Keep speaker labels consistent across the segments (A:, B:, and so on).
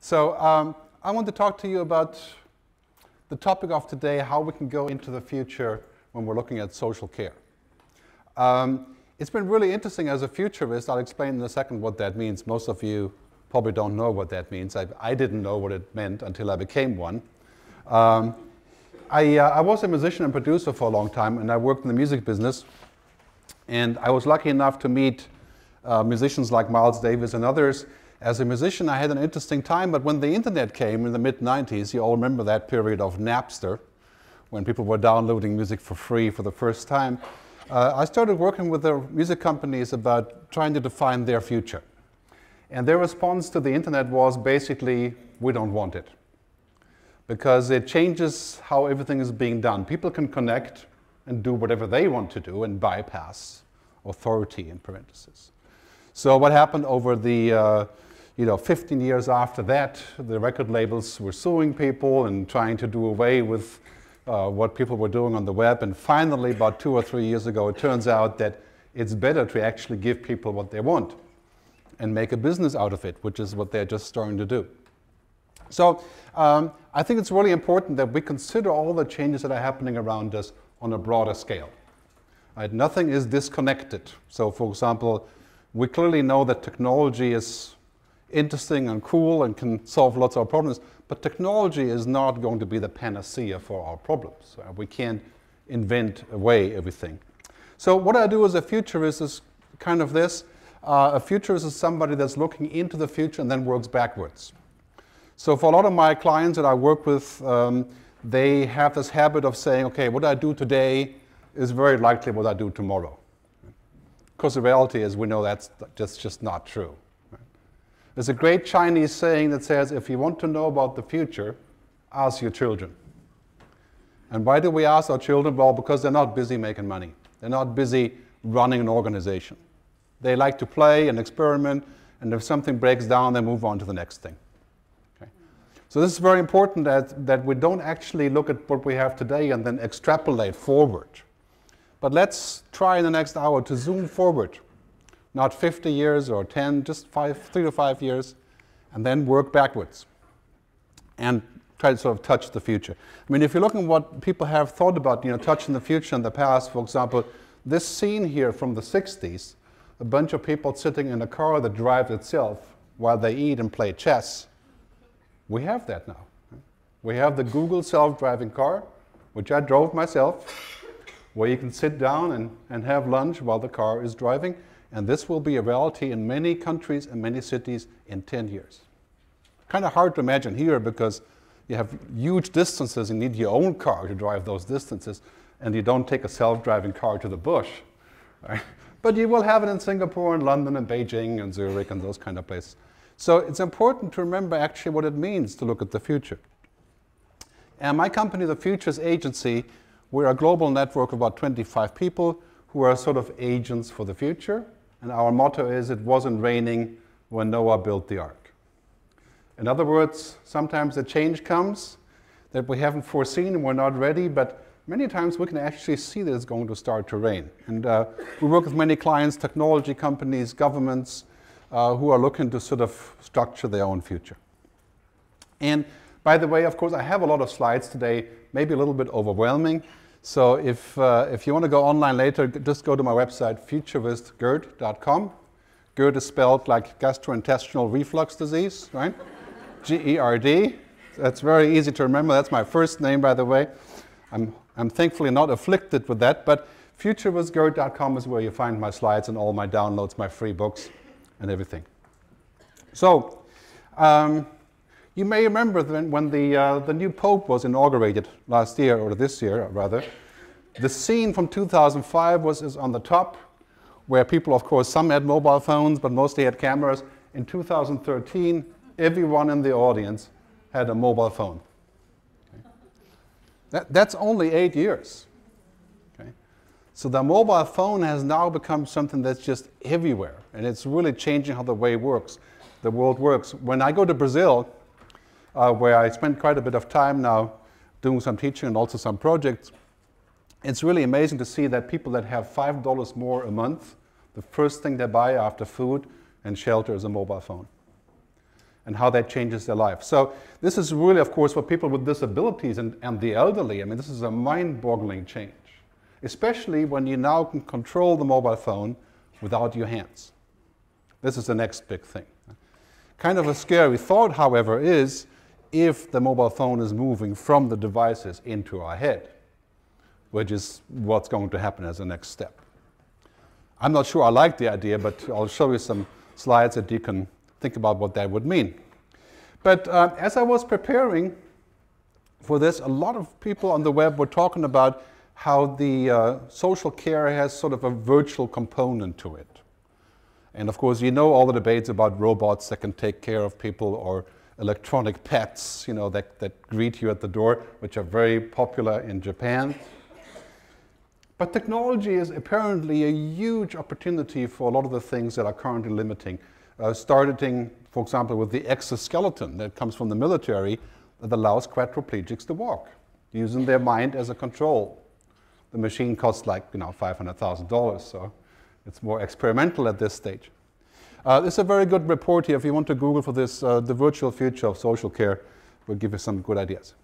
A: So um, I want to talk to you about the topic of today, how we can go into the future when we're looking at social care. Um, it's been really interesting as a futurist. I'll explain in a second what that means. Most of you probably don't know what that means. I, I didn't know what it meant until I became one. Um, I, uh, I was a musician and producer for a long time, and I worked in the music business. And I was lucky enough to meet uh, musicians like Miles Davis and others. As a musician, I had an interesting time, but when the internet came in the mid 90s, you all remember that period of Napster, when people were downloading music for free for the first time. Uh, I started working with the music companies about trying to define their future. And their response to the internet was basically, we don't want it. Because it changes how everything is being done. People can connect and do whatever they want to do and bypass authority in parentheses. So what happened over the uh, you know, 15 years after that, the record labels were suing people and trying to do away with uh, what people were doing on the web. And finally, about two or three years ago, it turns out that it's better to actually give people what they want and make a business out of it, which is what they're just starting to do. So um, I think it's really important that we consider all the changes that are happening around us on a broader scale. Right? Nothing is disconnected. So, for example, we clearly know that technology is interesting and cool and can solve lots of problems, but technology is not going to be the panacea for our problems. Uh, we can't invent away everything. So what I do as a futurist is kind of this. Uh, a futurist is somebody that's looking into the future and then works backwards. So for a lot of my clients that I work with, um, they have this habit of saying, okay, what I do today is very likely what I do tomorrow. Because the reality is we know that's, that's just not true. There's a great Chinese saying that says, if you want to know about the future, ask your children. And why do we ask our children? Well, because they're not busy making money. They're not busy running an organization. They like to play and experiment, and if something breaks down, they move on to the next thing. Okay? So this is very important that, that we don't actually look at what we have today and then extrapolate forward. But let's try in the next hour to zoom forward not 50 years or 10, just five, three to five years, and then work backwards and try to sort of touch the future. I mean, if you look at what people have thought about, you know, touching the future in the past, for example, this scene here from the 60s, a bunch of people sitting in a car that drives itself while they eat and play chess. We have that now. We have the Google self-driving car, which I drove myself, where you can sit down and, and have lunch while the car is driving. And this will be a reality in many countries and many cities in 10 years. Kind of hard to imagine here because you have huge distances, you need your own car to drive those distances, and you don't take a self-driving car to the bush. Right? But you will have it in Singapore and London and Beijing and Zurich and those kind of places. So it's important to remember actually what it means to look at the future. And my company, the Futures Agency, we're a global network of about 25 people who are sort of agents for the future. And our motto is, it wasn't raining when Noah built the ark. In other words, sometimes a change comes that we haven't foreseen and we're not ready, but many times we can actually see that it's going to start to rain. And uh, we work with many clients, technology companies, governments, uh, who are looking to sort of structure their own future. And by the way, of course, I have a lot of slides today, maybe a little bit overwhelming. So if, uh, if you want to go online later, just go to my website, futuristgerd.com. GERD is spelled like gastrointestinal reflux disease, right? G-E-R-D. That's very easy to remember. That's my first name, by the way. I'm, I'm thankfully not afflicted with that, but futuristgerd.com is where you find my slides and all my downloads, my free books, and everything. So, um, you may remember when, when the, uh, the new Pope was inaugurated last year, or this year rather, the scene from 2005 was is on the top, where people, of course, some had mobile phones, but mostly had cameras. In 2013, everyone in the audience had a mobile phone. Okay. That, that's only eight years. Okay. So the mobile phone has now become something that's just everywhere, and it's really changing how the way works, the world works. When I go to Brazil, uh, where I spend quite a bit of time now doing some teaching and also some projects. It's really amazing to see that people that have $5 more a month, the first thing they buy after food and shelter is a mobile phone. and how that changes their life. So this is really, of course, for people with disabilities and, and the elderly. I mean, this is a mind-boggling change, especially when you now can control the mobile phone without your hands. This is the next big thing. Kind of a scary thought, however, is if the mobile phone is moving from the devices into our head, which is what's going to happen as the next step. I'm not sure I like the idea, but I'll show you some slides that you can think about what that would mean. But uh, as I was preparing for this, a lot of people on the web were talking about how the uh, social care has sort of a virtual component to it. And of course, you know all the debates about robots that can take care of people or electronic pets, you know, that, that greet you at the door, which are very popular in Japan. But technology is apparently a huge opportunity for a lot of the things that are currently limiting uh, starting, for example, with the exoskeleton that comes from the military that allows quadriplegics to walk, using their mind as a control. The machine costs like you know $500,000, so it's more experimental at this stage. Uh, it's a very good report here. If you want to Google for this, uh, the virtual future of social care will give you some good ideas.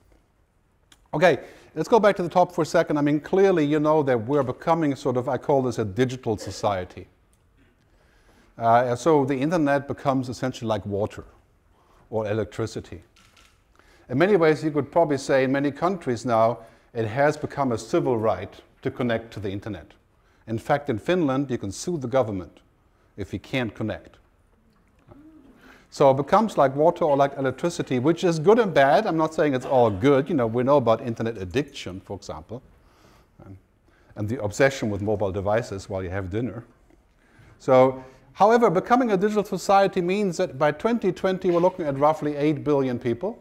A: Okay, let's go back to the top for a second. I mean, clearly, you know that we're becoming sort of, I call this a digital society. Uh, so the internet becomes essentially like water or electricity. In many ways, you could probably say in many countries now, it has become a civil right to connect to the internet. In fact, in Finland, you can sue the government if you can't connect. So it becomes like water or like electricity, which is good and bad. I'm not saying it's all good. You know, we know about internet addiction, for example, and, and the obsession with mobile devices while you have dinner. So However, becoming a digital society means that by 2020 we're looking at roughly 8 billion people.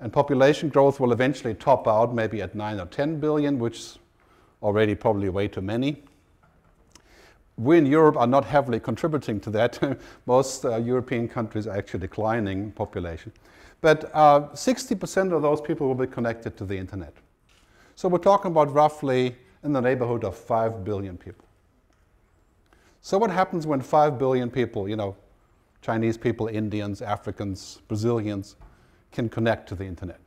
A: And population growth will eventually top out maybe at 9 or 10 billion, which is already probably way too many. We in Europe are not heavily contributing to that. Most uh, European countries are actually declining population. But 60% uh, of those people will be connected to the internet. So we're talking about roughly in the neighborhood of 5 billion people. So what happens when 5 billion people, you know, Chinese people, Indians, Africans, Brazilians, can connect to the internet?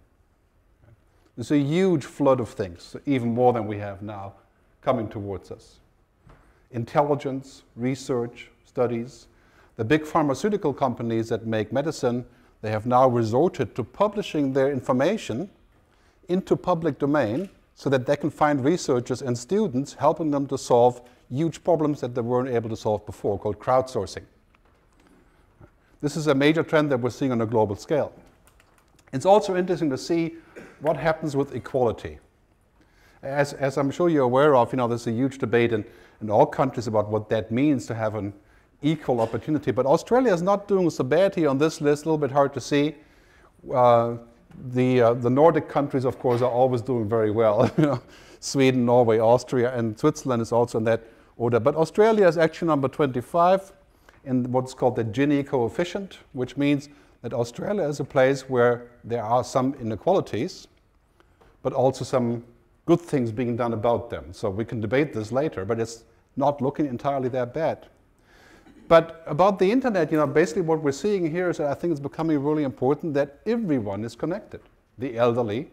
A: There's a huge flood of things, even more than we have now, coming towards us. Intelligence, research, studies. The big pharmaceutical companies that make medicine, they have now resorted to publishing their information into public domain so that they can find researchers and students helping them to solve huge problems that they weren't able to solve before, called crowdsourcing. This is a major trend that we're seeing on a global scale. It's also interesting to see what happens with equality. As, as I'm sure you're aware of, you know, there's a huge debate in, in all countries about what that means to have an equal opportunity. But Australia is not doing so bad here on this list, a little bit hard to see. Uh, the, uh, the Nordic countries, of course, are always doing very well. Sweden, Norway, Austria, and Switzerland is also in that order. But Australia is actually number 25 in what's called the Gini coefficient, which means that Australia is a place where there are some inequalities, but also some good things being done about them. So we can debate this later, but it's not looking entirely that bad. But about the internet, you know, basically what we're seeing here is that I think it's becoming really important that everyone is connected. The elderly,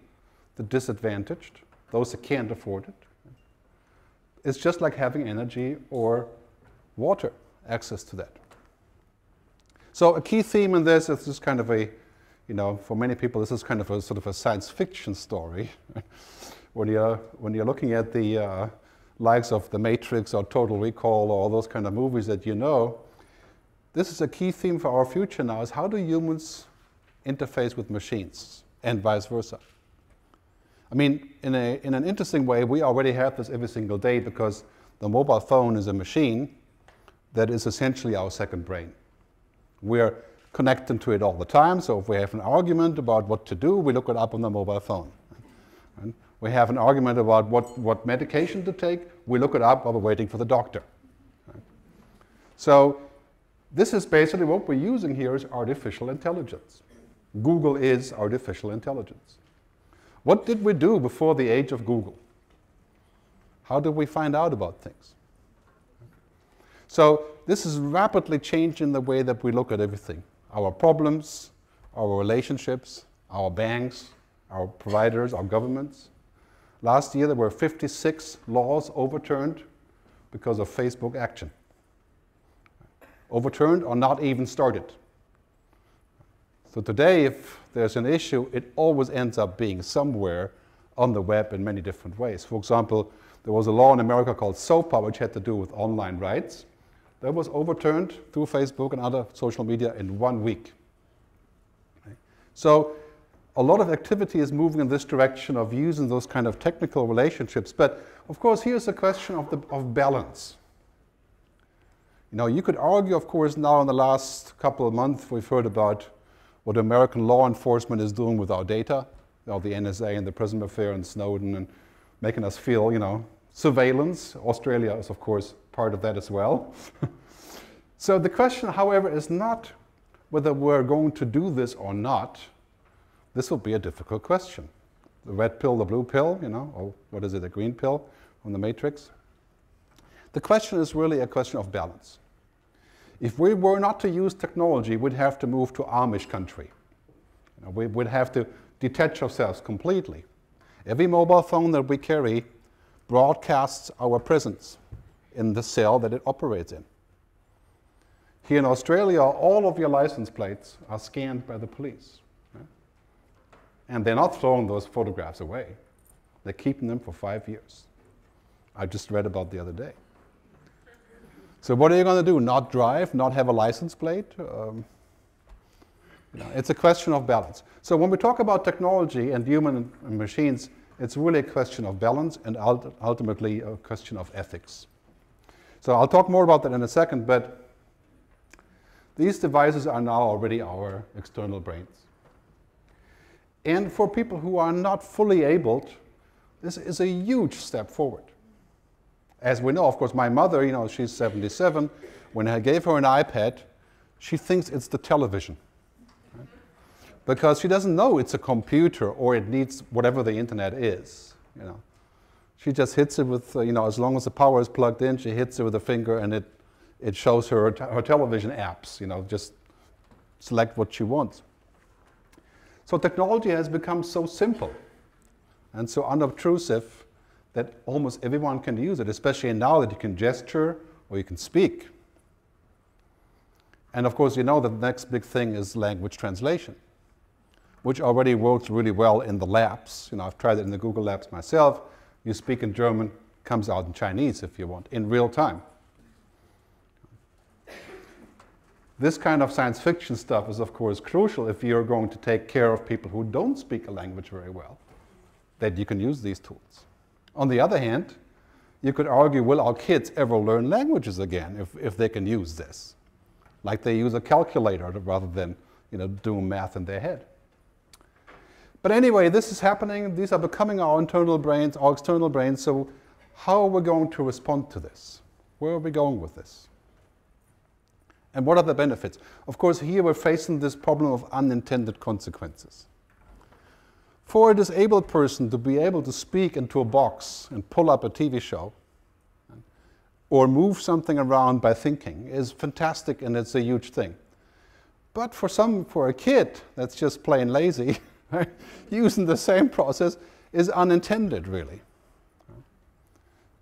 A: the disadvantaged, those that can't afford it, it's just like having energy or water, access to that. So a key theme in this is just kind of a, you know, for many people, this is kind of a sort of a science fiction story. when, you're, when you're looking at the uh, likes of The Matrix or Total Recall or all those kind of movies that you know, this is a key theme for our future now is how do humans interface with machines and vice versa. I mean, in, a, in an interesting way, we already have this every single day because the mobile phone is a machine that is essentially our second brain. We're connected to it all the time, so if we have an argument about what to do, we look it up on the mobile phone. And we have an argument about what, what medication to take, we look it up while we're waiting for the doctor. So this is basically what we're using here is artificial intelligence. Google is artificial intelligence. What did we do before the age of Google? How did we find out about things? So this is rapidly changing the way that we look at everything. our problems, our relationships, our banks, our providers, our governments. Last year, there were 56 laws overturned because of Facebook action. Overturned or not even started. So today, if there's an issue, it always ends up being somewhere on the web in many different ways. For example, there was a law in America called SOPA, which had to do with online rights. That was overturned through Facebook and other social media in one week. So a lot of activity is moving in this direction of using those kind of technical relationships. But of course, here's a question of, the, of balance. You know, you could argue, of course, now in the last couple of months, we've heard about what American law enforcement is doing with our data, you know, the NSA and the PRISM affair and Snowden, and making us feel, you know, surveillance. Australia is, of course, part of that as well. so the question, however, is not whether we're going to do this or not. This will be a difficult question. The red pill, the blue pill, you know, or what is it, the green pill on the matrix? The question is really a question of balance. If we were not to use technology, we'd have to move to Amish country. You know, we would have to detach ourselves completely. Every mobile phone that we carry broadcasts our presence in the cell that it operates in. Here in Australia, all of your license plates are scanned by the police. And they're not throwing those photographs away. They're keeping them for five years. I just read about the other day. So what are you going to do? Not drive? Not have a license plate? Um, you know, it's a question of balance. So when we talk about technology and human and machines, it's really a question of balance and ultimately a question of ethics. So I'll talk more about that in a second, but these devices are now already our external brains. And for people who are not fully able, this is a huge step forward. As we know, of course, my mother, you know, she's 77. When I gave her an iPad, she thinks it's the television. Because she doesn't know it's a computer or it needs whatever the internet is, you know. She just hits it with, uh, you know, as long as the power is plugged in, she hits it with a finger and it, it shows her her television apps, you know, just select what she wants. So technology has become so simple and so unobtrusive that almost everyone can use it, especially now that you can gesture or you can speak. And of course, you know the next big thing is language translation, which already works really well in the labs. You know, I've tried it in the Google Labs myself. You speak in German, comes out in Chinese if you want, in real time. This kind of science fiction stuff is, of course, crucial if you're going to take care of people who don't speak a language very well, that you can use these tools. On the other hand, you could argue, will our kids ever learn languages again if, if they can use this? Like they use a calculator rather than you know, doing math in their head. But anyway, this is happening. These are becoming our internal brains, our external brains. So how are we going to respond to this? Where are we going with this? And what are the benefits? Of course, here we're facing this problem of unintended consequences. For a disabled person to be able to speak into a box and pull up a TV show uh, or move something around by thinking is fantastic and it's a huge thing. But for some, for a kid that's just plain lazy, using the same process is unintended, really.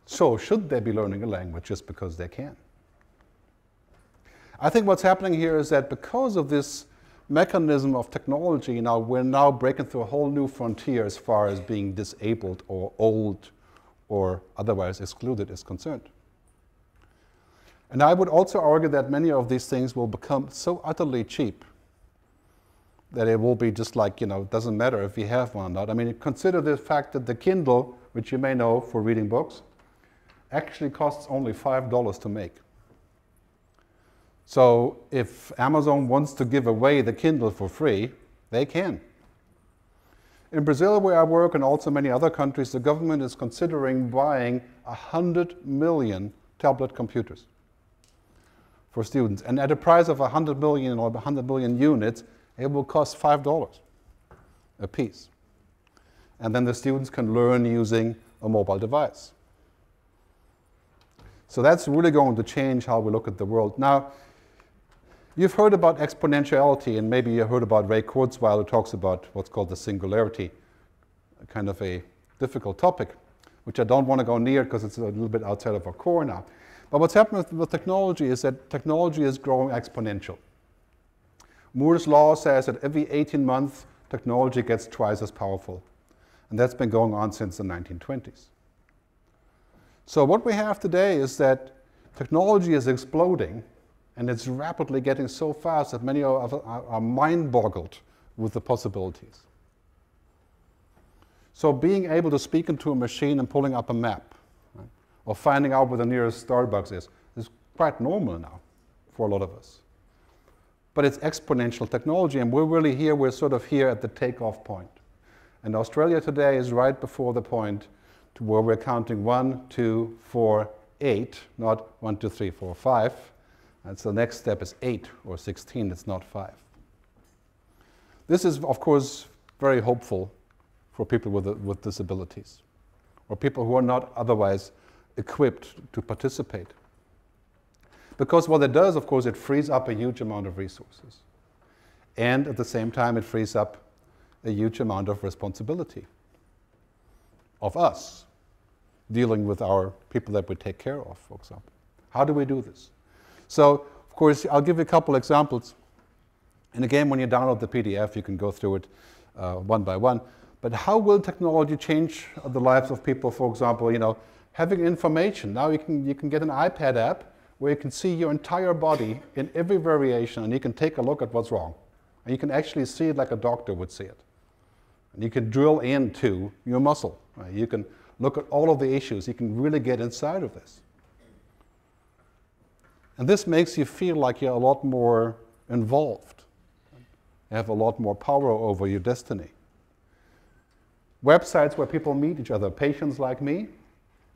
A: So, should they be learning a language just because they can? I think what's happening here is that because of this mechanism of technology, now we're now breaking through a whole new frontier as far as being disabled or old or otherwise excluded is concerned. And I would also argue that many of these things will become so utterly cheap that it will be just like, you know, it doesn't matter if you have one or not. I mean, consider the fact that the Kindle, which you may know for reading books, actually costs only $5 to make. So if Amazon wants to give away the Kindle for free, they can. In Brazil, where I work, and also many other countries, the government is considering buying 100 million tablet computers for students. And at a price of 100 million or 100 million units, it will cost $5 a piece. And then the students can learn using a mobile device. So that's really going to change how we look at the world. Now, You've heard about exponentiality, and maybe you heard about Ray Kurzweil, who talks about what's called the singularity, kind of a difficult topic, which I don't want to go near because it's a little bit outside of our core now. But what's happening with, with technology is that technology is growing exponential. Moore's law says that every 18 months, technology gets twice as powerful. And that's been going on since the 1920s. So what we have today is that technology is exploding and it's rapidly getting so fast that many of us are mind boggled with the possibilities. So being able to speak into a machine and pulling up a map, right, or finding out where the nearest Starbucks is, is quite normal now for a lot of us. But it's exponential technology, and we're really here, we're sort of here at the takeoff point. And Australia today is right before the point to where we're counting one, two, four, eight, not one, two, three, four, five, and so the next step is 8 or 16, it's not 5. This is, of course, very hopeful for people with, with disabilities or people who are not otherwise equipped to participate. Because what it does, of course, it frees up a huge amount of resources. And at the same time, it frees up a huge amount of responsibility of us dealing with our people that we take care of, for example. How do we do this? So, of course, I'll give you a couple examples. And again, when you download the PDF, you can go through it uh, one by one. But how will technology change the lives of people? For example, you know, having information. Now you can, you can get an iPad app where you can see your entire body in every variation and you can take a look at what's wrong. And you can actually see it like a doctor would see it. And you can drill into your muscle. Right? You can look at all of the issues. You can really get inside of this. And this makes you feel like you're a lot more involved. You have a lot more power over your destiny. Websites where people meet each other, patients like me,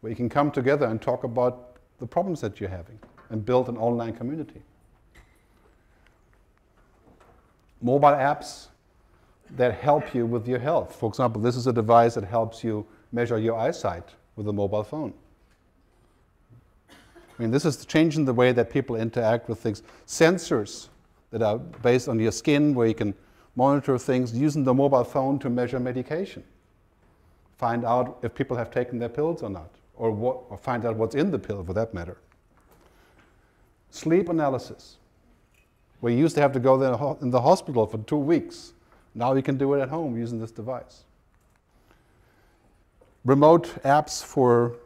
A: where you can come together and talk about the problems that you're having and build an online community. Mobile apps that help you with your health. For example, this is a device that helps you measure your eyesight with a mobile phone. I mean, this is changing the way that people interact with things. Sensors that are based on your skin, where you can monitor things using the mobile phone to measure medication. Find out if people have taken their pills or not, or, what, or find out what's in the pill for that matter. Sleep analysis. We used to have to go in the hospital for two weeks. Now you can do it at home using this device. Remote apps for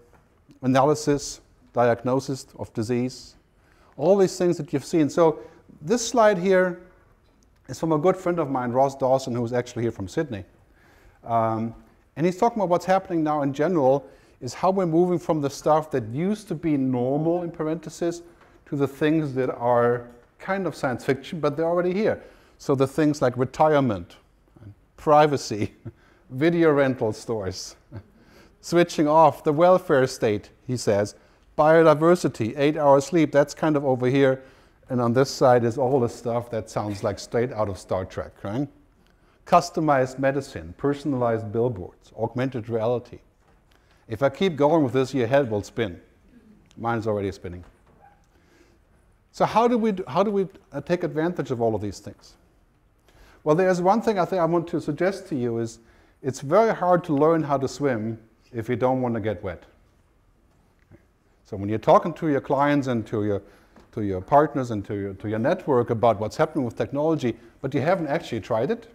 A: analysis diagnosis of disease, all these things that you've seen. So this slide here is from a good friend of mine, Ross Dawson, who's actually here from Sydney. Um, and he's talking about what's happening now in general is how we're moving from the stuff that used to be normal, in parentheses, to the things that are kind of science fiction, but they're already here. So the things like retirement, privacy, video rental stores, switching off the welfare state, he says, Biodiversity, eight hours sleep, that's kind of over here. And on this side is all the stuff that sounds like straight out of Star Trek, right? Customized medicine, personalized billboards, augmented reality. If I keep going with this, your head will spin. Mine's already spinning. So how do we, do, how do we uh, take advantage of all of these things? Well, there's one thing I think I want to suggest to you is it's very hard to learn how to swim if you don't want to get wet. So when you're talking to your clients and to your, to your partners and to your, to your network about what's happening with technology, but you haven't actually tried it,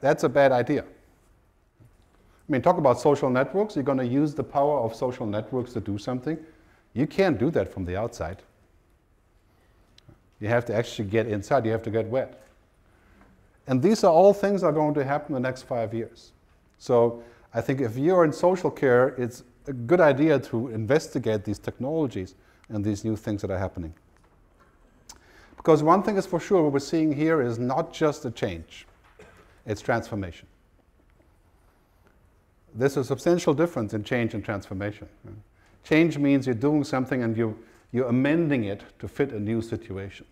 A: that's a bad idea. I mean, talk about social networks. You're going to use the power of social networks to do something. You can't do that from the outside. You have to actually get inside. You have to get wet. And these are all things that are going to happen in the next five years. So I think if you're in social care, it's a good idea to investigate these technologies and these new things that are happening. Because one thing is for sure, what we're seeing here is not just a change, it's transformation. There's a substantial difference in change and transformation. Change means you're doing something and you, you're amending it to fit a new situation.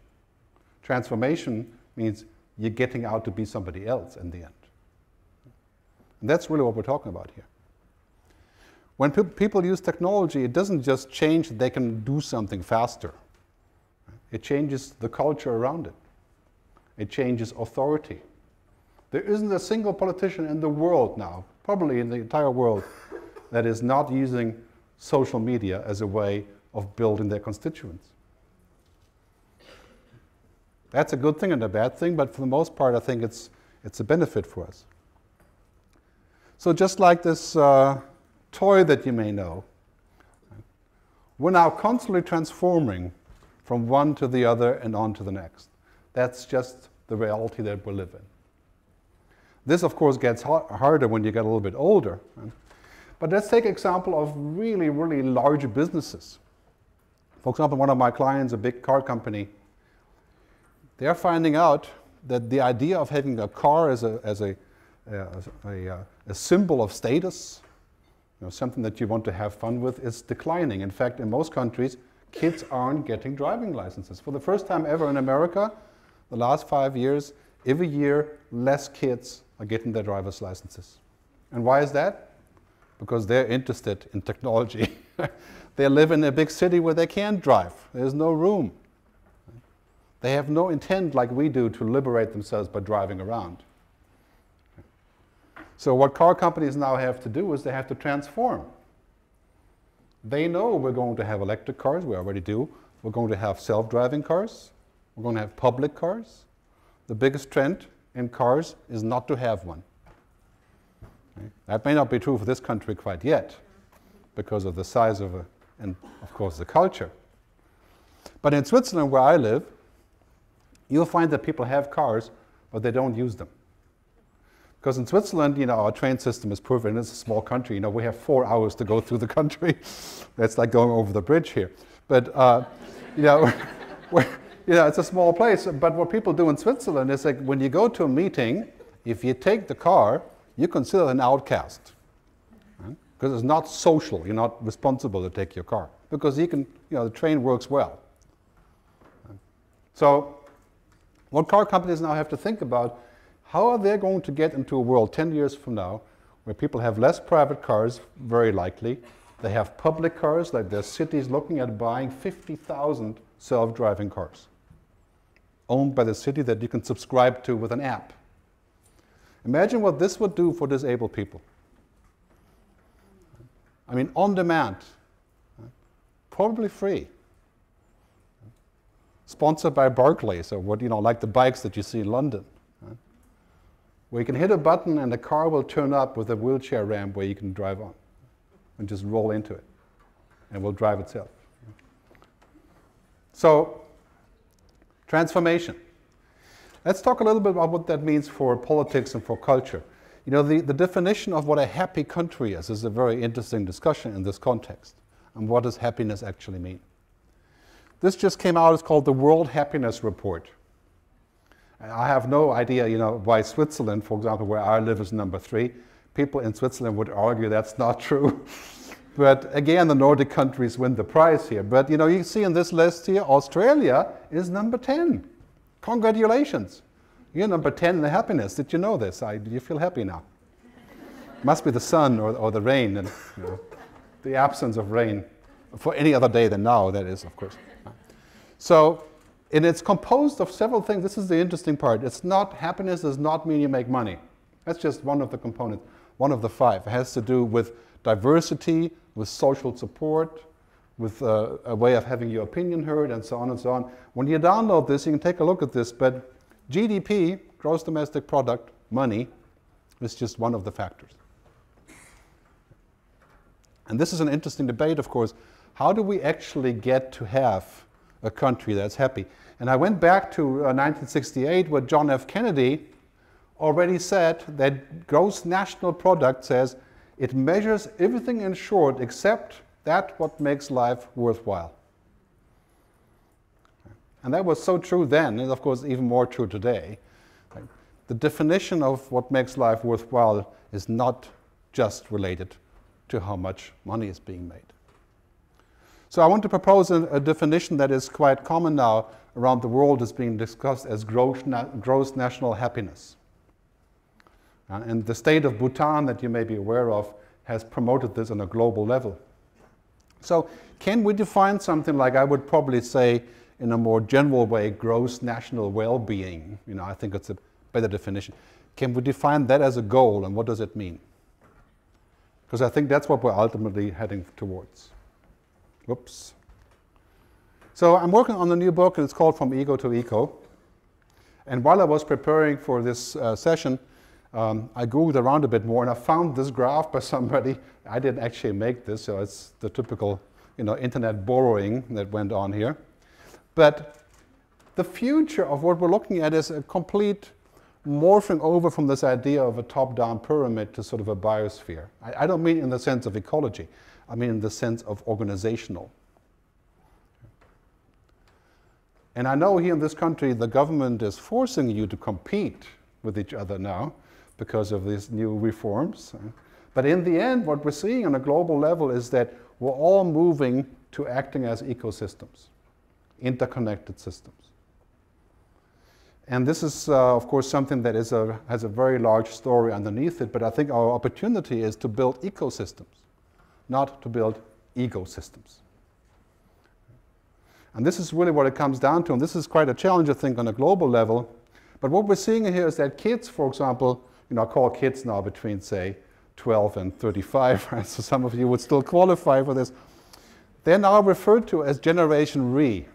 A: Transformation means you're getting out to be somebody else in the end. And that's really what we're talking about here. When pe people use technology, it doesn't just change that they can do something faster. It changes the culture around it. It changes authority. There isn't a single politician in the world now, probably in the entire world, that is not using social media as a way of building their constituents. That's a good thing and a bad thing, but for the most part, I think it's, it's a benefit for us. So just like this uh, toy that you may know, we're now constantly transforming from one to the other and on to the next. That's just the reality that we live in. This, of course, gets harder when you get a little bit older. But let's take example of really, really large businesses. For example, one of my clients, a big car company, they're finding out that the idea of having a car as a, as a, uh, as a, uh, a symbol of status, know, something that you want to have fun with, is declining. In fact, in most countries, kids aren't getting driving licenses. For the first time ever in America, the last five years, every year, less kids are getting their driver's licenses. And why is that? Because they're interested in technology. they live in a big city where they can't drive. There's no room. They have no intent, like we do, to liberate themselves by driving around. So what car companies now have to do is they have to transform. They know we're going to have electric cars, we already do. We're going to have self-driving cars. We're going to have public cars. The biggest trend in cars is not to have one. Okay? That may not be true for this country quite yet because of the size of it and, of course, the culture. But in Switzerland, where I live, you'll find that people have cars, but they don't use them. Because in Switzerland, you know, our train system is and it's a small country. You know, we have four hours to go through the country. That's like going over the bridge here. But, uh, you know, we're, you know, it's a small place. But what people do in Switzerland is like when you go to a meeting, if you take the car, you're considered an outcast. Because it's not social. You're not responsible to take your car. Because you can, you know, the train works well. So what car companies now have to think about, how are they going to get into a world 10 years from now where people have less private cars, very likely. They have public cars, like there's cities looking at buying 50,000 self-driving cars owned by the city that you can subscribe to with an app. Imagine what this would do for disabled people. I mean, on demand, probably free. Sponsored by Barclays, or what, you know, like the bikes that you see in London. Where you can hit a button and the car will turn up with a wheelchair ramp where you can drive on and just roll into it and will drive itself. So Transformation. Let's talk a little bit about what that means for politics and for culture. You know, the, the definition of what a happy country is is a very interesting discussion in this context. And what does happiness actually mean? This just came out, it's called the World Happiness Report. I have no idea, you know, why Switzerland, for example, where I live is number three. People in Switzerland would argue that's not true. But again, the Nordic countries win the prize here. But you know, you see in this list here, Australia is number 10. Congratulations. You're number 10 in the happiness. Did you know this? I, do you feel happy now? Must be the sun or, or the rain and you know, the absence of rain for any other day than now, that is, of course. So, and it's composed of several things. This is the interesting part. It's not, happiness does not mean you make money. That's just one of the components, one of the five. It has to do with diversity, with social support, with uh, a way of having your opinion heard, and so on and so on. When you download this, you can take a look at this, but GDP, gross domestic product, money, is just one of the factors. And this is an interesting debate, of course. How do we actually get to have a country that's happy? And I went back to uh, 1968 where John F. Kennedy already said that gross national product says it measures everything in short except that what makes life worthwhile. And that was so true then, and of course even more true today. The definition of what makes life worthwhile is not just related to how much money is being made. So I want to propose a, a definition that is quite common now around the world is being discussed as gross, na gross national happiness. Uh, and the state of Bhutan that you may be aware of has promoted this on a global level. So can we define something like I would probably say in a more general way, gross national well-being. You know, I think it's a better definition. Can we define that as a goal, and what does it mean? Because I think that's what we're ultimately heading towards. Whoops. So I'm working on a new book, and it's called From Ego to Eco. And while I was preparing for this uh, session, um, I googled around a bit more, and I found this graph by somebody. I didn't actually make this, so it's the typical, you know, internet borrowing that went on here. But the future of what we're looking at is a complete morphing over from this idea of a top-down pyramid to sort of a biosphere. I, I, don't mean in the sense of ecology. I mean in the sense of organizational. And I know here in this country the government is forcing you to compete with each other now because of these new reforms. But in the end, what we're seeing on a global level is that we're all moving to acting as ecosystems, interconnected systems. And this is, uh, of course, something that is a, has a very large story underneath it, but I think our opportunity is to build ecosystems, not to build egosystems. And this is really what it comes down to, and this is quite a challenge, I think, on a global level. But what we're seeing here is that kids, for example, you know, I call kids now between, say, 12 and 35, right? so some of you would still qualify for this. They're now referred to as Generation Re.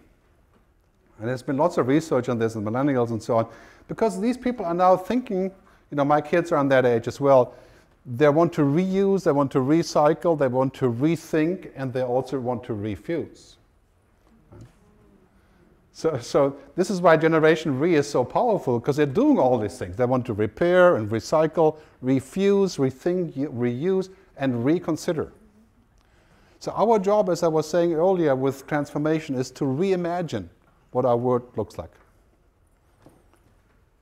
A: And there's been lots of research on this and millennials and so on, because these people are now thinking, you know, my kids are on that age as well. They want to reuse, they want to recycle, they want to rethink, and they also want to refuse. So, so this is why Generation Re is so powerful, because they're doing all these things. They want to repair and recycle, refuse, rethink, reuse, and reconsider. So our job, as I was saying earlier with transformation, is to reimagine what our world looks like.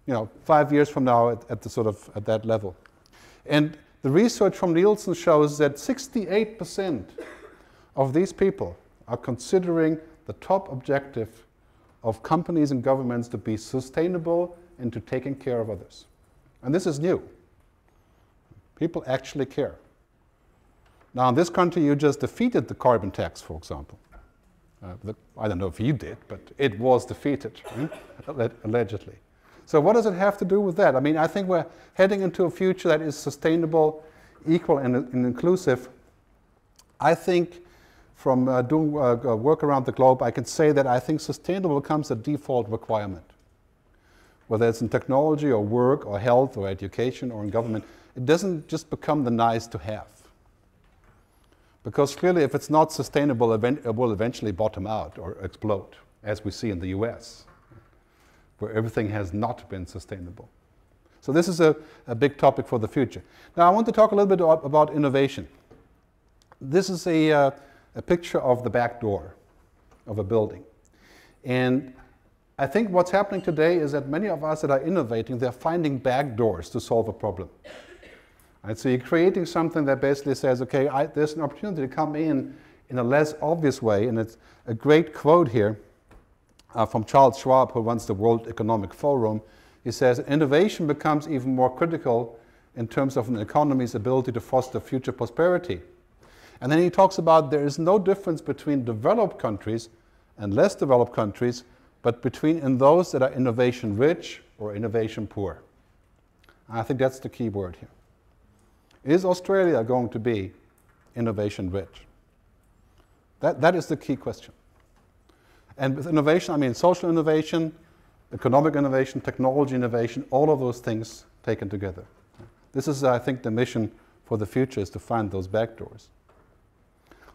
A: You know, five years from now at, at the sort of at that level. And the research from Nielsen shows that 68% of these people are considering the top objective of companies and governments to be sustainable and to taking care of others. And this is new. People actually care. Now, in this country, you just defeated the carbon tax, for example. Uh, the, I don't know if you did, but it was defeated, allegedly. So, what does it have to do with that? I mean, I think we're heading into a future that is sustainable, equal, and, and inclusive. I think from uh, doing uh, uh, work around the globe, I can say that I think sustainable becomes a default requirement. Whether it's in technology or work or health or education or in government, it doesn't just become the nice to have. Because clearly, if it's not sustainable, it will eventually bottom out or explode, as we see in the US, where everything has not been sustainable. So, this is a, a big topic for the future. Now, I want to talk a little bit about innovation. This is a, uh, a picture of the back door of a building. And I think what's happening today is that many of us that are innovating, they're finding back doors to solve a problem. Right, so you're creating something that basically says, okay, I, there's an opportunity to come in in a less obvious way. And it's a great quote here uh, from Charles Schwab, who runs the World Economic Forum. He says, innovation becomes even more critical in terms of an economy's ability to foster future prosperity. And then he talks about there is no difference between developed countries and less developed countries, but between in those that are innovation rich or innovation poor. I think that's the key word here. Is Australia going to be innovation rich? That, that is the key question. And with innovation, I mean social innovation, economic innovation, technology innovation, all of those things taken together. This is, I think, the mission for the future is to find those backdoors.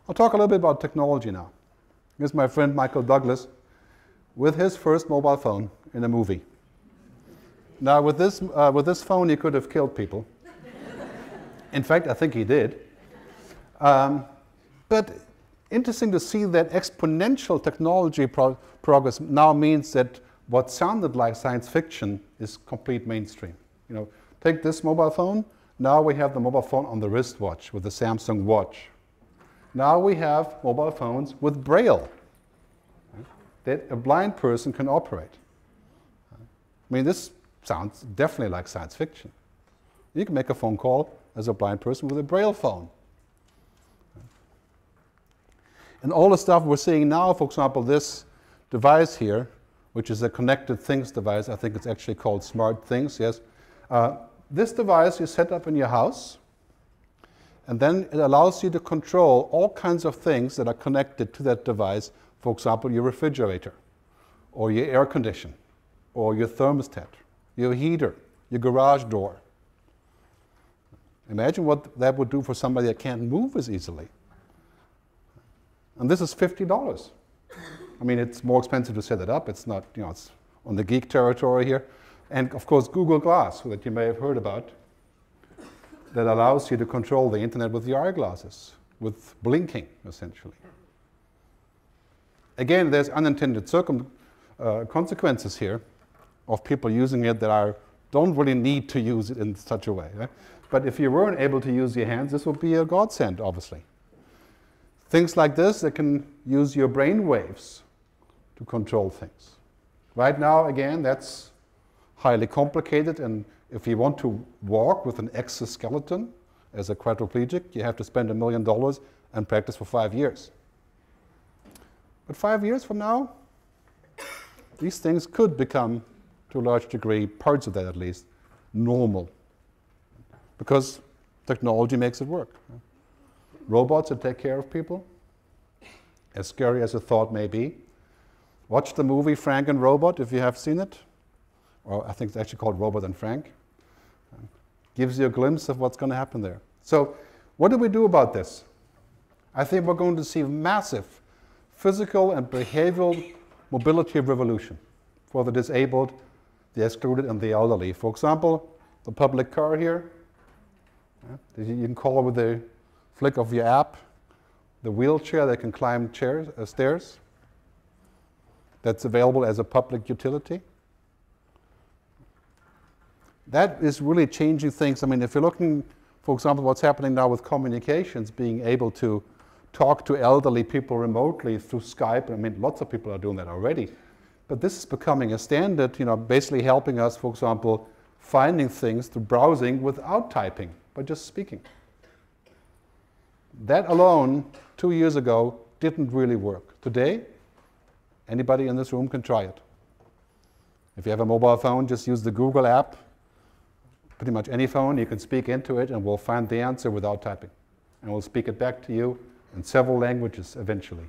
A: I'll talk a little bit about technology now. Here's my friend Michael Douglas with his first mobile phone in a movie. Now, with this, uh, with this phone, he could have killed people. in fact, I think he did. Um, but interesting to see that exponential technology pro progress now means that what sounded like science fiction is complete mainstream. You know, take this mobile phone. Now we have the mobile phone on the wristwatch with the Samsung Watch now we have mobile phones with braille that a blind person can operate. I mean, this sounds definitely like science fiction. You can make a phone call as a blind person with a braille phone. And all the stuff we're seeing now, for example, this device here, which is a connected things device. I think it's actually called Smart Things, yes. Uh, this device you set up in your house, and then it allows you to control all kinds of things that are connected to that device. For example, your refrigerator, or your air condition, or your thermostat, your heater, your garage door. Imagine what that would do for somebody that can't move as easily. And this is $50. I mean, it's more expensive to set it up. It's not, you know, it's on the geek territory here. And of course, Google Glass, that you may have heard about, that allows you to control the internet with your eyeglasses, with blinking, essentially. Again, there's unintended circum, uh, consequences here of people using it that are, don't really need to use it in such a way. Right? But if you weren't able to use your hands, this would be a godsend, obviously. Things like this that can use your brain waves to control things. Right now, again, that's highly complicated, and if you want to walk with an exoskeleton as a quadriplegic, you have to spend a million dollars and practice for five years. But five years from now, these things could become, to a large degree, parts of that at least, normal. Because technology makes it work. Robots that take care of people, as scary as a thought may be, Watch the movie Frank and Robot if you have seen it. Or I think it's actually called Robot and Frank. gives you a glimpse of what's going to happen there. So, what do we do about this? I think we're going to see massive physical and behavioral mobility revolution for the disabled, the excluded, and the elderly. For example, the public car here. You can call with the flick of your app. The wheelchair that can climb chairs, uh, stairs that's available as a public utility. That is really changing things. I mean, if you're looking, for example, what's happening now with communications, being able to talk to elderly people remotely through Skype. I mean, lots of people are doing that already. But this is becoming a standard, you know, basically helping us, for example, finding things through browsing without typing, but just speaking. That alone, two years ago, didn't really work. Today, Anybody in this room can try it. If you have a mobile phone, just use the Google app. Pretty much any phone, you can speak into it and we'll find the answer without typing. And we'll speak it back to you in several languages eventually.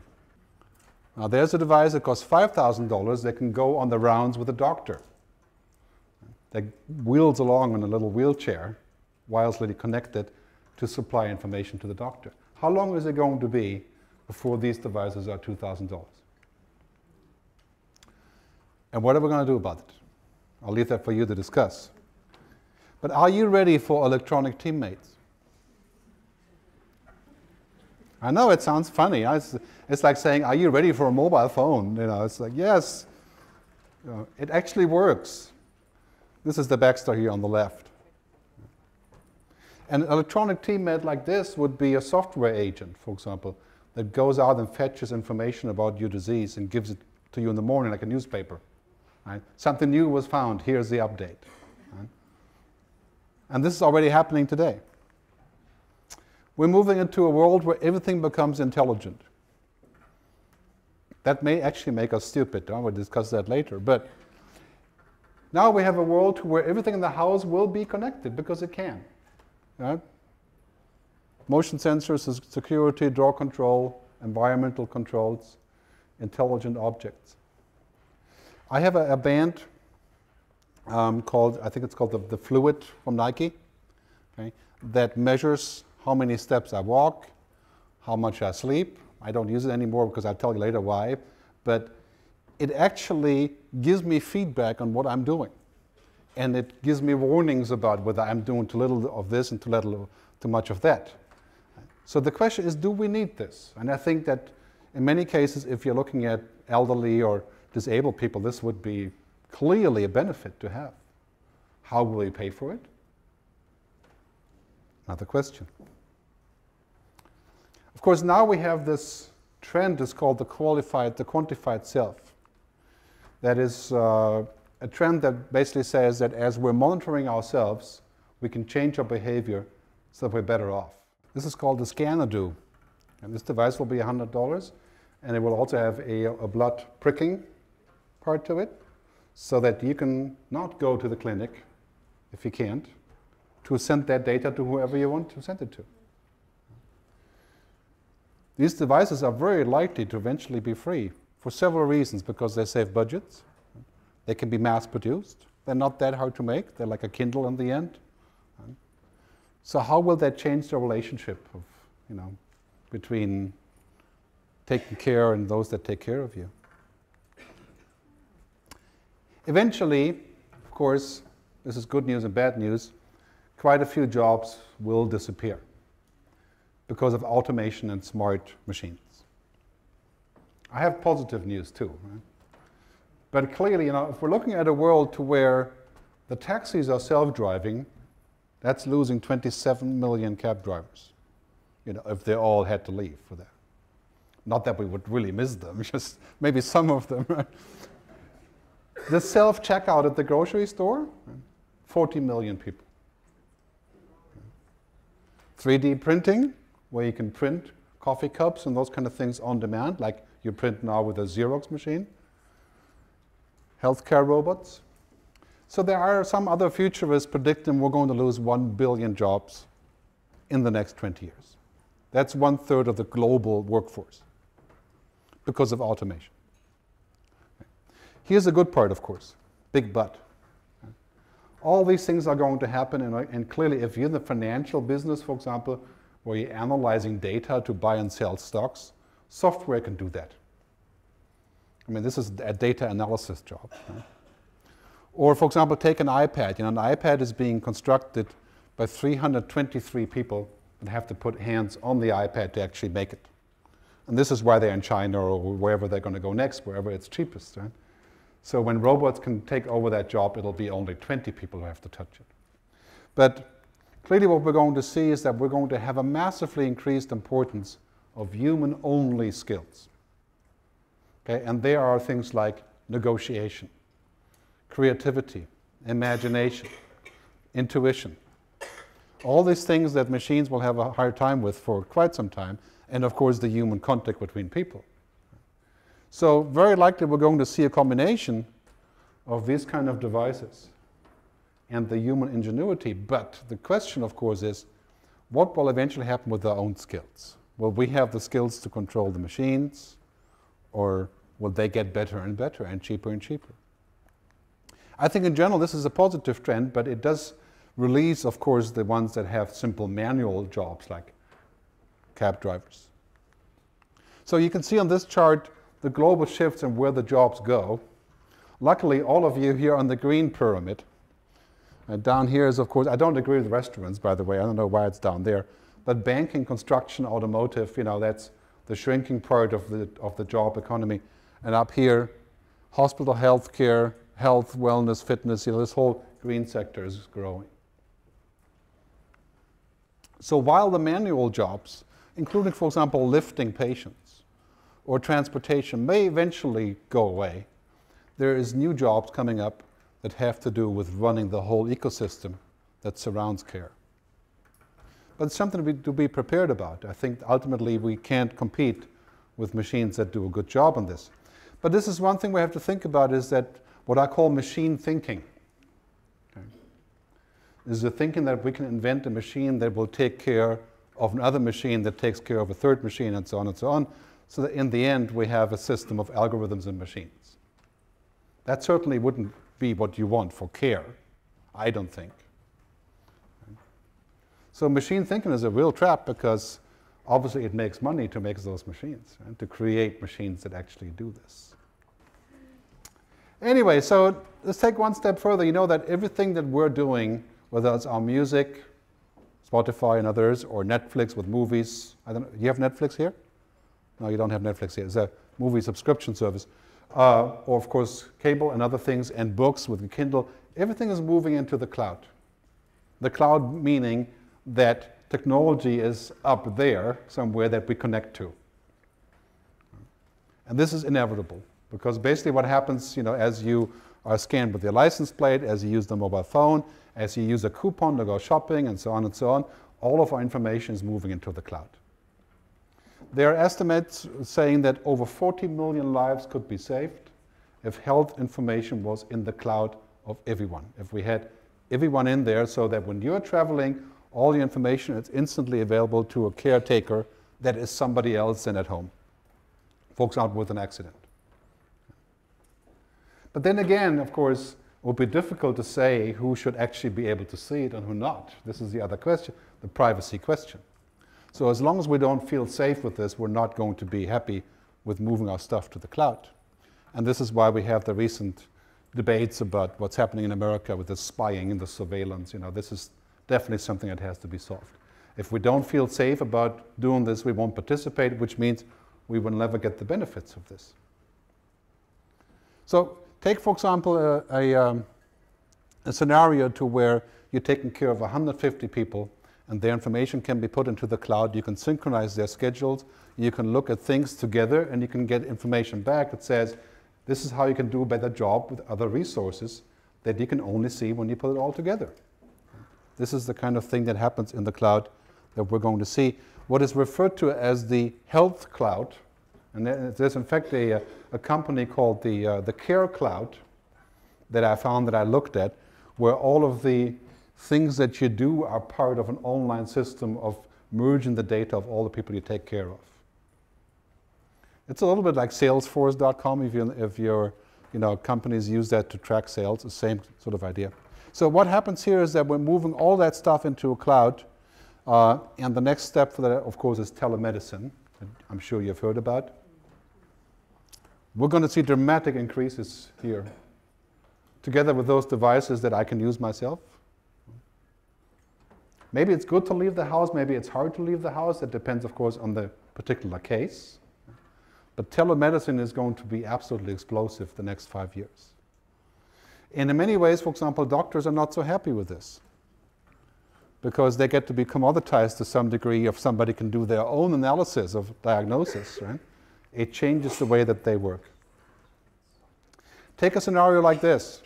A: Now there's a device that costs $5,000 that can go on the rounds with a doctor. That wheels along in a little wheelchair, wirelessly connected to supply information to the doctor. How long is it going to be before these devices are $2,000? And what are we going to do about it? I'll leave that for you to discuss. But are you ready for electronic teammates? I know it sounds funny. It's, like saying, Are you ready for a mobile phone? You know, it's like, Yes. You know, it actually works. This is the backstory here on the left. An electronic teammate like this would be a software agent, for example, that goes out and fetches information about your disease and gives it to you in the morning like a newspaper. Right? Something new was found, here's the update. Right? And this is already happening today. We're moving into a world where everything becomes intelligent. That may actually make us stupid, we'll discuss that later. But now we have a world where everything in the house will be connected because it can. Right? Motion sensors, security, door control, environmental controls, intelligent objects. I have a, a band um, called, I think it's called the, the Fluid from Nike, okay, that measures how many steps I walk, how much I sleep. I don't use it anymore because I'll tell you later why. But it actually gives me feedback on what I'm doing. And it gives me warnings about whether I'm doing too little of this and too little, too much of that. So the question is, do we need this? And I think that in many cases, if you're looking at elderly or disabled people, this would be clearly a benefit to have. How will we pay for it? Another question. Of course, now we have this trend that's called the qualified, the quantified self. That is uh, a trend that basically says that as we're monitoring ourselves, we can change our behavior so that we're better off. This is called the Scanadu. And this device will be $100. and it will also have a, a blood pricking part to it so that you can not go to the clinic if you can't to send that data to whoever you want to send it to. These devices are very likely to eventually be free for several reasons because they save budgets, they can be mass produced, they're not that hard to make, they're like a Kindle in the end. So how will that change the relationship of, you know, between taking care and those that take care of you? Eventually, of course, this is good news and bad news, quite a few jobs will disappear because of automation and smart machines. I have positive news too. Right? But clearly, you know, if we're looking at a world to where the taxis are self-driving, that's losing 27 million cab drivers. You know, if they all had to leave for that. Not that we would really miss them, just maybe some of them. The self-checkout at the grocery store, 40 million people. 3D printing, where you can print coffee cups and those kind of things on demand, like you print now with a Xerox machine. Healthcare robots. So there are some other futurists predicting we're going to lose 1 billion jobs in the next 20 years. That's one third of the global workforce because of automation. Here's a good part, of course, big but. All these things are going to happen, and, and clearly, if you're in the financial business, for example, where you're analyzing data to buy and sell stocks, software can do that. I mean, this is a data analysis job. Right? Or, for example, take an iPad. You know, an iPad is being constructed by 323 people that have to put hands on the iPad to actually make it. And this is why they're in China or wherever they're going to go next, wherever it's cheapest. Right? So when robots can take over that job, it'll be only 20 people who have to touch it. But clearly what we're going to see is that we're going to have a massively increased importance of human-only skills. Okay? And there are things like negotiation, creativity, imagination, intuition. All these things that machines will have a hard time with for quite some time, and of course the human contact between people. So very likely we're going to see a combination of these kind of devices and the human ingenuity. But the question, of course, is what will eventually happen with our own skills? Will we have the skills to control the machines, or will they get better and better and cheaper and cheaper? I think in general this is a positive trend, but it does release, of course, the ones that have simple manual jobs like cab drivers. So you can see on this chart the global shifts and where the jobs go. Luckily, all of you here on the green pyramid. Uh, down here is, of course, I don't agree with restaurants, by the way. I don't know why it's down there. But banking, construction, automotive, you know, that's the shrinking part of the, of the job economy. And up here, hospital, healthcare, health, wellness, fitness, you know, this whole green sector is growing. So while the manual jobs, including, for example, lifting patients, or transportation may eventually go away, there is new jobs coming up that have to do with running the whole ecosystem that surrounds care. But it's something to be, to be prepared about. I think ultimately we can't compete with machines that do a good job on this. But this is one thing we have to think about is that what I call machine thinking. Okay. Is the thinking that we can invent a machine that will take care of another machine that takes care of a third machine and so on and so on, so that in the end we have a system of algorithms and machines. That certainly wouldn't be what you want for care, I don't think. So machine thinking is a real trap because obviously it makes money to make those machines, right? to create machines that actually do this. Anyway, so let's take one step further. You know that everything that we're doing, whether it's our music, Spotify and others, or Netflix with movies, I don't you have Netflix here? No, you don't have Netflix here. It's a movie subscription service. Uh, or, of course, cable and other things, and books with Kindle. Everything is moving into the cloud. The cloud meaning that technology is up there somewhere that we connect to. And this is inevitable because basically what happens, you know, as you are scanned with your license plate, as you use the mobile phone, as you use a coupon to go shopping and so on and so on, all of our information is moving into the cloud. there are estimates saying that over 40 million lives could be saved if health information was in the cloud of everyone. If we had everyone in there so that when you're traveling, all the information is instantly available to a caretaker that is somebody else than at home. Folks out with an accident. But then again, of course, it would be difficult to say who should actually be able to see it and who not. This is the other question, the privacy question. So as long as we don't feel safe with this, we're not going to be happy with moving our stuff to the cloud. And this is why we have the recent debates about what's happening in America with the spying and the surveillance. You know, this is definitely something that has to be solved. If we don't feel safe about doing this, we won't participate, which means we will never get the benefits of this. So take, for example, a, a, um, a scenario to where you're taking care of 150 people and their information can be put into the cloud. You can synchronize their schedules. You can look at things together and you can get information back that says, this is how you can do a better job with other resources that you can only see when you put it all together. This is the kind of thing that happens in the cloud that we're going to see. What is referred to as the health cloud, and there's in fact a, a company called the, uh, the Care Cloud that I found that I looked at, where all of the things that you do are part of an online system of merging the data of all the people you take care of. It's a little bit like Salesforce.com if, you, if your you know, companies use that to track sales, the same sort of idea. So what happens here is that we're moving all that stuff into a cloud, uh, and the next step for that, of course, is telemedicine. I'm sure you've heard about. We're going to see dramatic increases here, together with those devices that I can use myself. Maybe it's good to leave the house, maybe it's hard to leave the house. It depends, of course, on the particular case. But telemedicine is going to be absolutely explosive the next five years. And in many ways, for example, doctors are not so happy with this because they get to be commoditized to some degree if somebody can do their own analysis of diagnosis, right? It changes the way that they work. Take a scenario like this,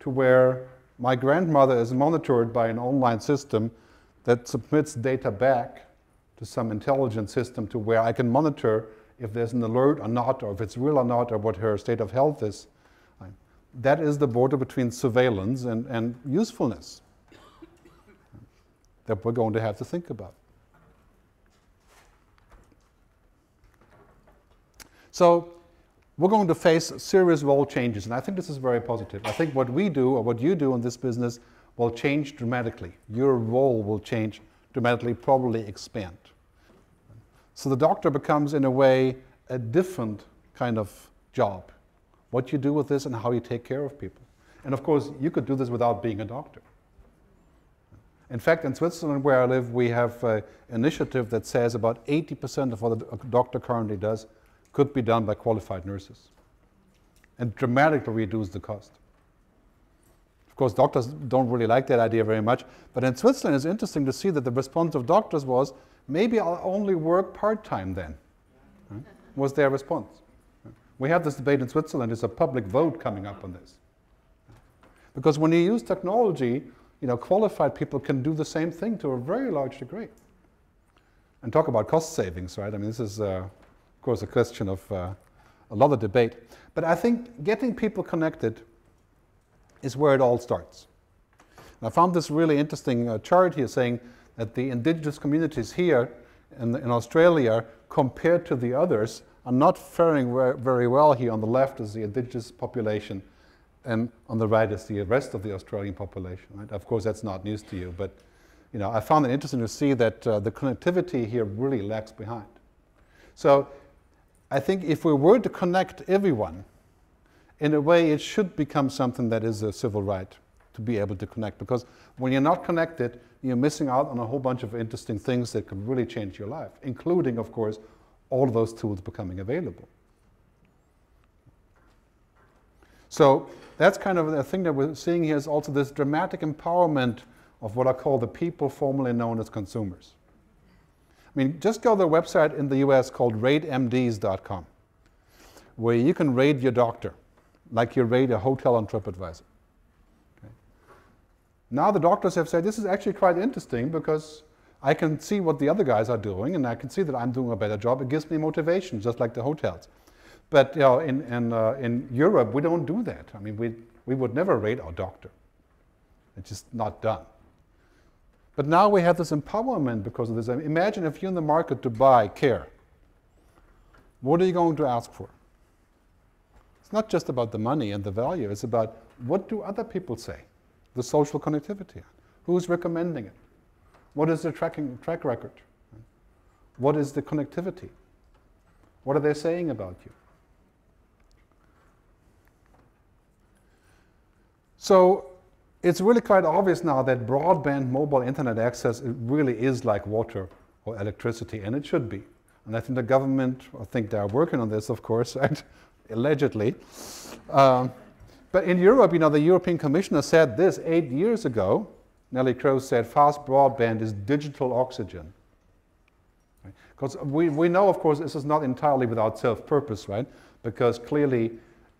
A: to where my grandmother is monitored by an online system that submits data back to some intelligent system to where I can monitor if there's an alert or not, or if it's real or not, or what her state of health is. That is the border between surveillance and, and usefulness that we're going to have to think about. So we're going to face serious role changes, and I think this is very positive. I think what we do or what you do in this business will change dramatically. Your role will change dramatically, probably expand. So the doctor becomes, in a way, a different kind of job. What you do with this and how you take care of people. And of course, you could do this without being a doctor. In fact, in Switzerland, where I live, we have an initiative that says about 80% of what a doctor currently does could be done by qualified nurses and dramatically reduce the cost. Of course, doctors don't really like that idea very much, but in Switzerland it's interesting to see that the response of doctors was, maybe I'll only work part-time then, was their response. We have this debate in Switzerland, there's a public vote coming up on this. Because when you use technology, you know, qualified people can do the same thing to a very large degree. And talk about cost savings, right? I mean, this is, uh, of course, a question of uh, a lot of debate. But I think getting people connected is where it all starts. And I found this really interesting uh, chart here saying that the indigenous communities here in, in, Australia, compared to the others, are not faring very well here. On the left is the indigenous population, and on the right is the rest of the Australian population. Right? Of course, that's not news to you, but you know, I found it interesting to see that uh, the connectivity here really lags behind. So I think if we were to connect everyone, in a way it should become something that is a civil right to be able to connect. Because when you're not connected, you're missing out on a whole bunch of interesting things that could really change your life, including, of course, all of those tools becoming available. So that's kind of the thing that we're seeing here is also this dramatic empowerment of what I call the people formerly known as consumers. I mean, just go to the website in the US called ratemds.com, where you can rate your doctor, like you rate a hotel on TripAdvisor. Okay. Now the doctors have said this is actually quite interesting because I can see what the other guys are doing, and I can see that I'm doing a better job. It gives me motivation, just like the hotels. But you know, in, in, uh, in Europe, we don't do that. I mean, we, we would never rate our doctor. It's just not done. But now we have this empowerment because of this. Imagine if you're in the market to buy care. What are you going to ask for? It's not just about the money and the value, it's about what do other people say? The social connectivity. Who's recommending it? What is the tracking, track record? What is the connectivity? What are they saying about you? So it's really quite obvious now that broadband mobile internet access really is like water or electricity, and it should be. And I think the government, I think they are working on this, of course, right? allegedly. Um, but in Europe, you know, the European Commissioner said this eight years ago. Neelie Kroes said fast broadband is digital oxygen. Because right? we, we know, of course, this is not entirely without self-purpose, right? Because clearly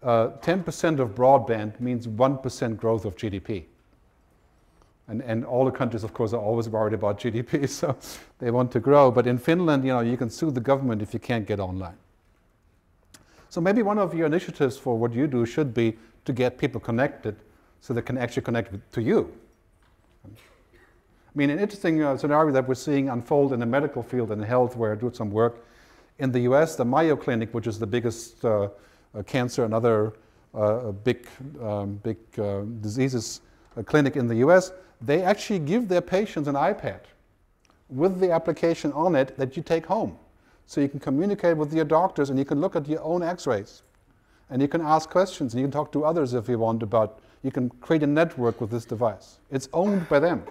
A: 10% uh, of broadband means 1% growth of GDP. And, and all the countries, of course, are always worried about GDP, so they want to grow. But in Finland, you know, you can sue the government if you can't get online. So maybe one of your initiatives for what you do should be to get people connected so they can actually connect to you. I mean, an interesting uh, scenario that we're seeing unfold in the medical field and health, where I do some work in the US, the Mayo Clinic, which is the biggest uh, uh, cancer and other uh, big, um, big uh, diseases clinic in the US, they actually give their patients an iPad with the application on it that you take home. So you can communicate with your doctors and you can look at your own x-rays. And you can ask questions and you can talk to others if you want about, you can create a network with this device. It's owned by them.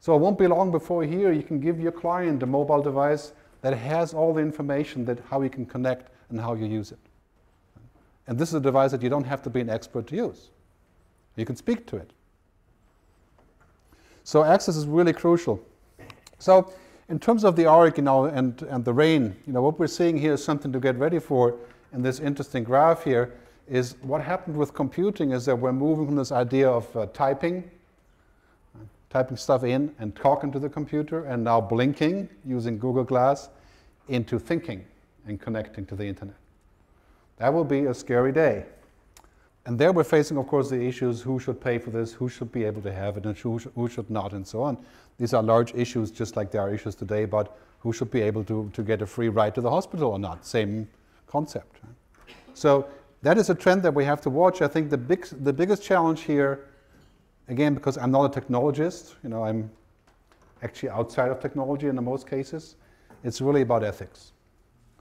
A: So it won't be long before here you can give your client a mobile device that has all the information that how you can connect and how you use it. And this is a device that you don't have to be an expert to use. You can speak to it. So access is really crucial. So in terms of the arc, you know, and, and the rain, you know, what we're seeing here is something to get ready for in this interesting graph here is what happened with computing is that we're moving from this idea of uh, typing typing stuff in and talking to the computer, and now blinking using Google Glass into thinking and connecting to the internet. That will be a scary day. And there we're facing, of course, the issues who should pay for this, who should be able to have it, and who, sh who should not, and so on. These are large issues, just like there are issues today about who should be able to, to get a free ride to the hospital or not. Same concept. So that is a trend that we have to watch. I think the, big, the biggest challenge here Again, because I'm not a technologist, you know, I'm actually outside of technology in the most cases. It's really about ethics.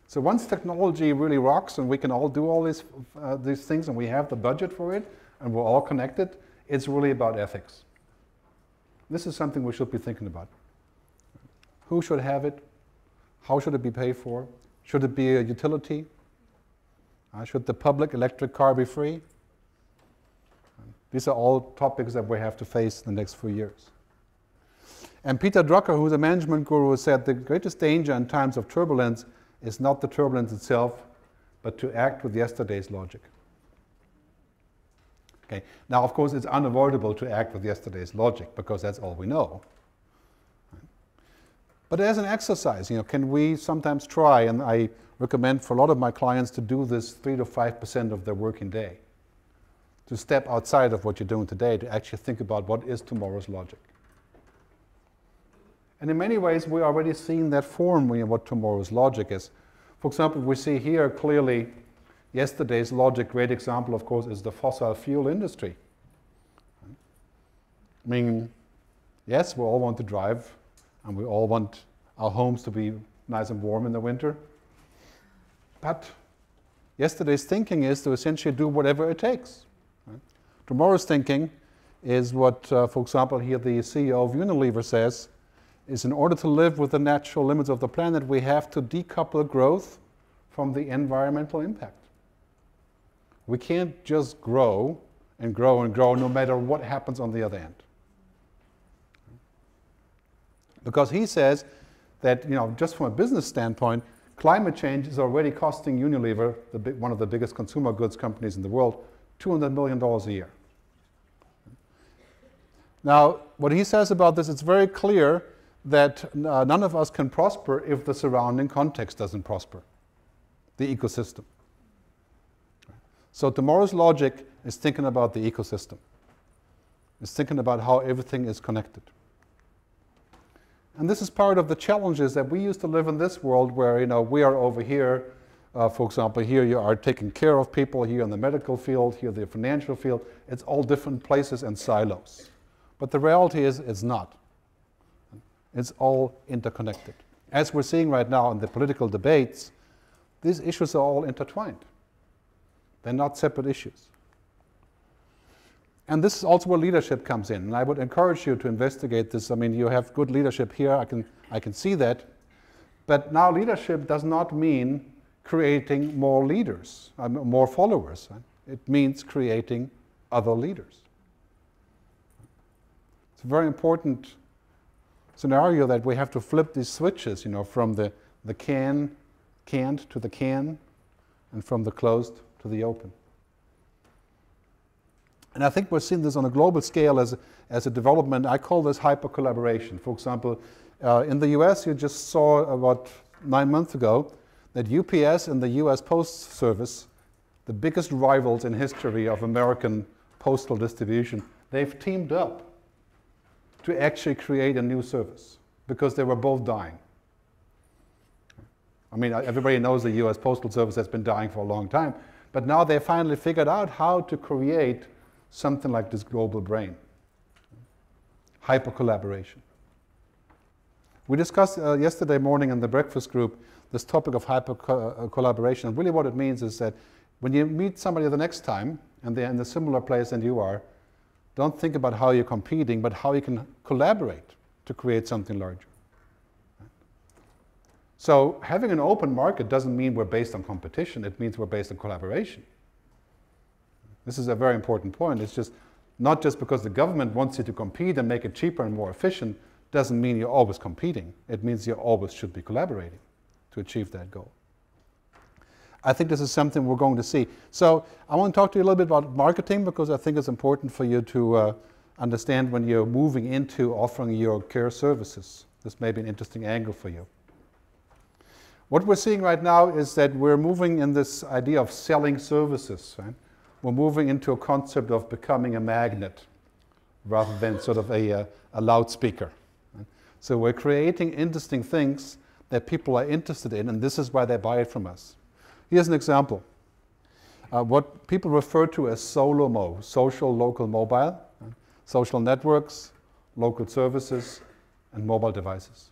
A: So once technology really rocks and we can all do all these, uh, these things and we have the budget for it and we're all connected, it's really about ethics. This is something we should be thinking about. Who should have it? How should it be paid for? Should it be a utility? Uh, should the public electric car be free? These are all topics that we have to face in the next few years. And Peter Drucker, who's a management guru, said the greatest danger in times of turbulence is not the turbulence itself, but to act with yesterday's logic. Okay. Now, of course, it's unavoidable to act with yesterday's logic because that's all we know. But as an exercise, you know, can we sometimes try, and I recommend for a lot of my clients to do this three to five percent of their working day to step outside of what you're doing today to actually think about what is tomorrow's logic. And in many ways, we're already seeing that form in what tomorrow's logic is. For example, we see here clearly yesterday's logic, great example, of course, is the fossil fuel industry. I mean, yes, we all want to drive, and we all want our homes to be nice and warm in the winter. But yesterday's thinking is to essentially do whatever it takes. Tomorrow's thinking is what, uh, for example, here the CEO of Unilever says, is in order to live with the natural limits of the planet, we have to decouple growth from the environmental impact. We can't just grow and grow and grow no matter what happens on the other end. Because he says that, you know, just from a business standpoint, climate change is already costing Unilever, the, one of the biggest consumer goods companies in the world, $200 million a year. Now, what he says about this, it's very clear that uh, none of us can prosper if the surrounding context doesn't prosper, the ecosystem. So tomorrow's logic is thinking about the ecosystem. It's thinking about how everything is connected. And this is part of the challenges that we used to live in this world where, you know, we are over here, uh, for example, here you are taking care of people, here in the medical field, here the financial field. It's all different places and silos. But the reality is it's not. It's all interconnected. As we're seeing right now in the political debates, these issues are all intertwined. They're not separate issues. And this is also where leadership comes in. And I would encourage you to investigate this. I mean, you have good leadership here, I can, I can see that. But now leadership does not mean creating more leaders, more followers. It means creating other leaders. It's a very important scenario that we have to flip these switches, you know, from the, the can, canned to the can, and from the closed to the open. And I think we're seeing this on a global scale as, as a development. I call this hyper collaboration. For example, uh, in the US, you just saw about nine months ago that UPS and the US Post Service, the biggest rivals in history of American postal distribution, they've teamed up actually create a new service because they were both dying. I mean, everybody knows the US Postal Service has been dying for a long time, but now they finally figured out how to create something like this global brain. Hyper collaboration. We discussed uh, yesterday morning in the breakfast group this topic of hyper uh, collaboration. Really, what it means is that when you meet somebody the next time and they're in a similar place than you are, don't think about how you're competing, but how you can collaborate to create something larger. So having an open market doesn't mean we're based on competition, it means we're based on collaboration. This is a very important point. It's just not just because the government wants you to compete and make it cheaper and more efficient doesn't mean you're always competing. It means you always should be collaborating to achieve that goal. I think this is something we're going to see. So I want to talk to you a little bit about marketing because I think it's important for you to uh, understand when you're moving into offering your care services. This may be an interesting angle for you. What we're seeing right now is that we're moving in this idea of selling services. Right? We're moving into a concept of becoming a magnet rather than sort of a, uh, a loudspeaker. Right? So we're creating interesting things that people are interested in, and this is why they buy it from us. Here's an example. Uh, what people refer to as SOLOMO, social local mobile, uh, social networks, local services, and mobile devices.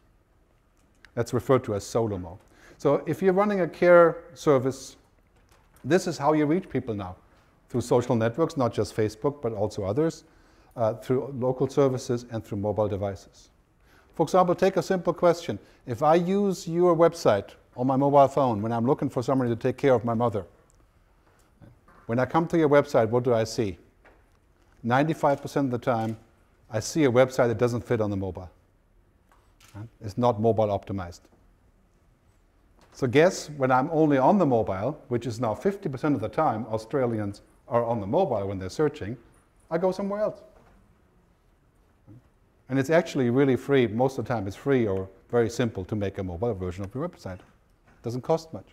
A: That's referred to as SOLOMO. So if you're running a care service, this is how you reach people now, through social networks, not just Facebook, but also others, uh, through local services and through mobile devices. For example, take a simple question. If I use your website on my mobile phone when I'm looking for somebody to take care of my mother. When I come to your website, what do I see? 95% of the time, I see a website that doesn't fit on the mobile. It's not mobile optimized. So guess when I'm only on the mobile, which is now 50% of the time Australians are on the mobile when they're searching, I go somewhere else. And it's actually really free. Most of the time it's free or very simple to make a mobile version of your website. Doesn't cost much.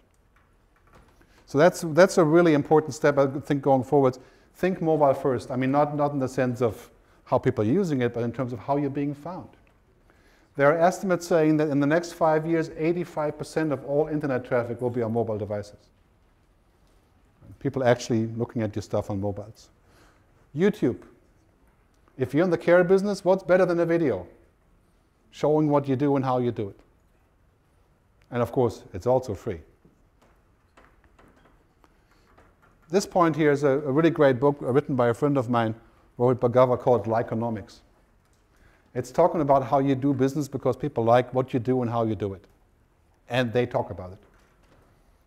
A: So that's, that's a really important step, I think, going forward. Think mobile first. I mean, not, not in the sense of how people are using it, but in terms of how you're being found. There are estimates saying that in the next five years, 85% of all internet traffic will be on mobile devices. People actually looking at your stuff on mobiles. YouTube. If you're in the care business, what's better than a video? Showing what you do and how you do it. And of course, it's also free. This point here is a, a really great book written by a friend of mine, Rohit Bhargava, called Likeonomics. It's talking about how you do business because people like what you do and how you do it. And they talk about it.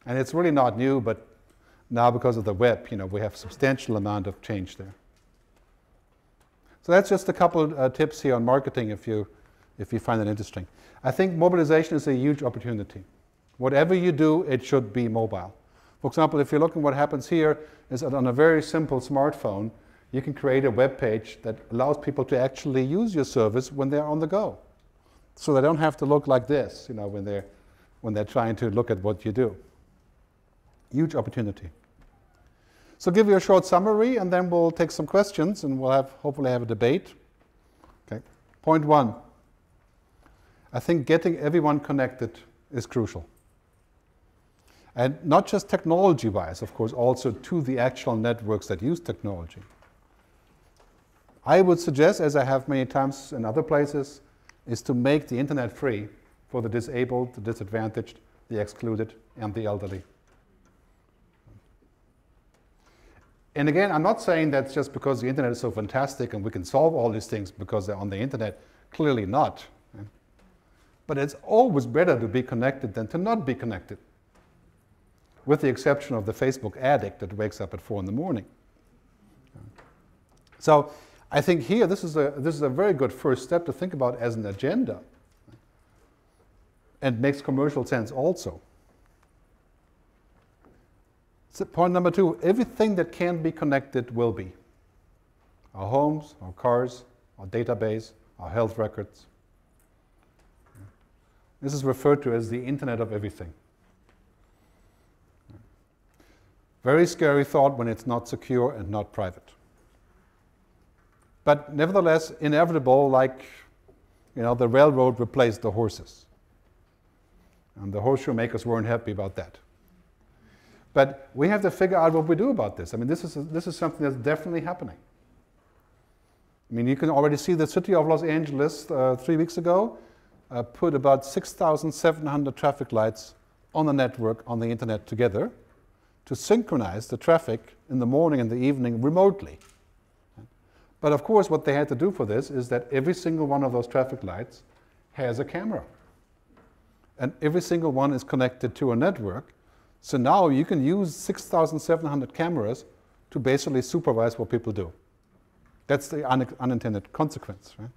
A: And it's really not new, but now because of the web, you know, we have substantial amount of change there. So that's just a couple uh, tips here on marketing if you, if you find it interesting. I think mobilization is a huge opportunity. Whatever you do, it should be mobile. For example, if you're looking what happens here, is that on a very simple smartphone, you can create a web page that allows people to actually use your service when they're on the go. So they don't have to look like this, you know, when they're, when they're trying to look at what you do. Huge opportunity. So give you a short summary and then we'll take some questions and we'll have hopefully have a debate. Okay. Point one. I think getting everyone connected is crucial. And not just technology wise, of course, also to the actual networks that use technology. I would suggest, as I have many times in other places, is to make the internet free for the disabled, the disadvantaged, the excluded, and the elderly. And again, I'm not saying that's just because the internet is so fantastic and we can solve all these things because they're on the internet. Clearly not. But it's always better to be connected than to not be connected, with the exception of the Facebook addict that wakes up at 4 in the morning. So I think here this is, a, this is a very good first step to think about as an agenda and makes commercial sense also. So point number two, everything that can be connected will be. Our homes, our cars, our database, our health records. This is referred to as the Internet of Everything. Very scary thought when it's not secure and not private. But nevertheless inevitable like you know the railroad replaced the horses. And the horseshoe makers weren't happy about that. But we have to figure out what we do about this. I mean this is, this is something that's definitely happening. I mean you can already see the city of los angeles uh, three weeks ago uh, put about 6700 traffic lights on the network on the internet together to synchronize the traffic in the morning and the evening remotely but of course, what they had to do for this is that every single one of those traffic lights has a camera. And every single one is connected to a network. So now you can use 6,700 cameras to basically supervise what people do. That's the un unintended consequence, right?